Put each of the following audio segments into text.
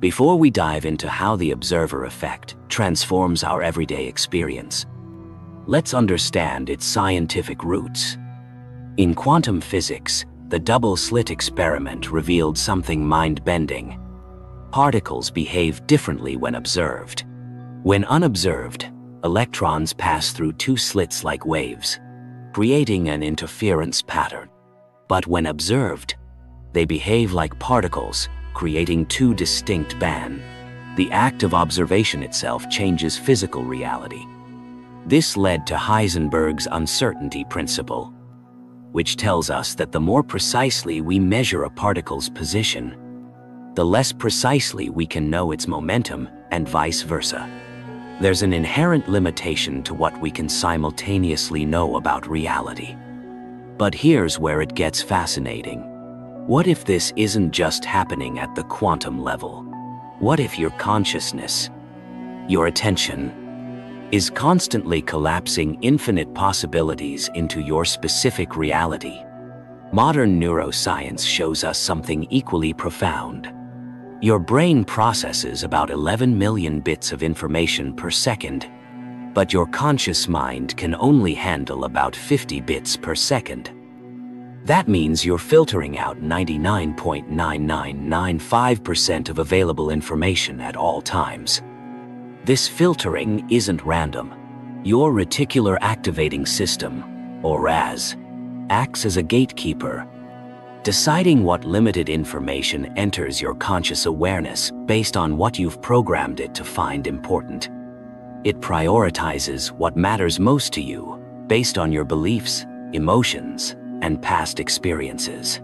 Before we dive into how the observer effect transforms our everyday experience, let's understand its scientific roots. In quantum physics, the double slit experiment revealed something mind-bending. Particles behave differently when observed. When unobserved, electrons pass through two slits like waves, creating an interference pattern. But when observed, they behave like particles, creating two distinct bands. The act of observation itself changes physical reality. This led to Heisenberg's uncertainty principle, which tells us that the more precisely we measure a particle's position, the less precisely we can know its momentum and vice versa. There's an inherent limitation to what we can simultaneously know about reality. But here's where it gets fascinating. What if this isn't just happening at the quantum level? What if your consciousness, your attention, is constantly collapsing infinite possibilities into your specific reality. Modern neuroscience shows us something equally profound. Your brain processes about 11 million bits of information per second, but your conscious mind can only handle about 50 bits per second. That means you're filtering out 99.9995% of available information at all times. This filtering isn't random. Your reticular activating system, or RAS, acts as a gatekeeper, deciding what limited information enters your conscious awareness based on what you've programmed it to find important. It prioritizes what matters most to you based on your beliefs, emotions, and past experiences.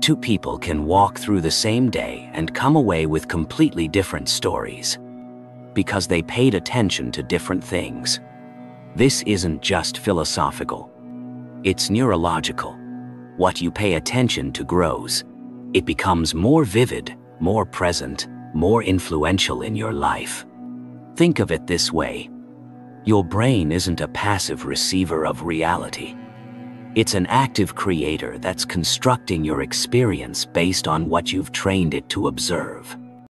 Two people can walk through the same day and come away with completely different stories because they paid attention to different things. This isn't just philosophical. It's neurological. What you pay attention to grows. It becomes more vivid, more present, more influential in your life. Think of it this way. Your brain isn't a passive receiver of reality. It's an active creator that's constructing your experience based on what you've trained it to observe.